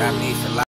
Got me for life.